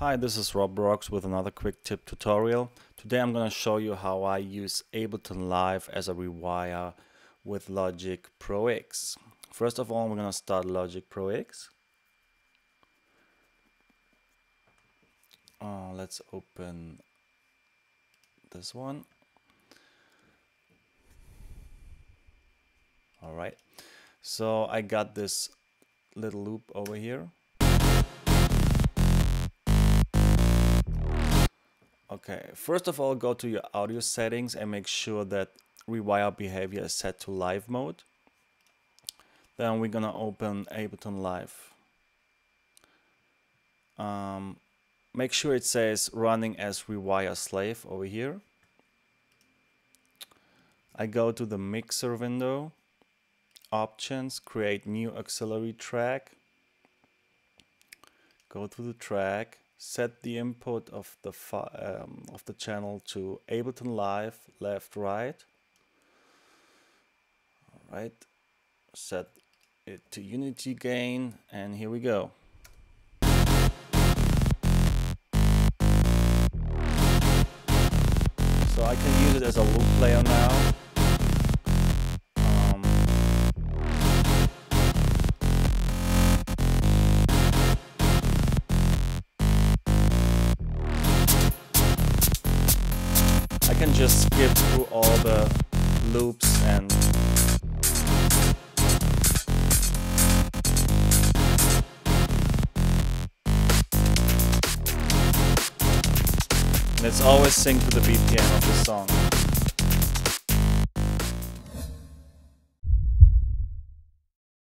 Hi, this is Rob Rox with another quick tip tutorial. Today I'm going to show you how I use Ableton Live as a rewire with Logic Pro X. First of all, we're going to start Logic Pro X. Uh, let's open this one. Alright, so I got this little loop over here Okay, first of all, go to your audio settings and make sure that rewire behavior is set to live mode. Then we're gonna open Ableton Live. Um, make sure it says running as rewire slave over here. I go to the mixer window, options, create new auxiliary track, go to the track, set the input of the um, of the channel to Ableton Live left right. All right set it to unity gain and here we go. So I can use it as a loop player now just skip through all the loops and and it's always synced to the BPM of the song.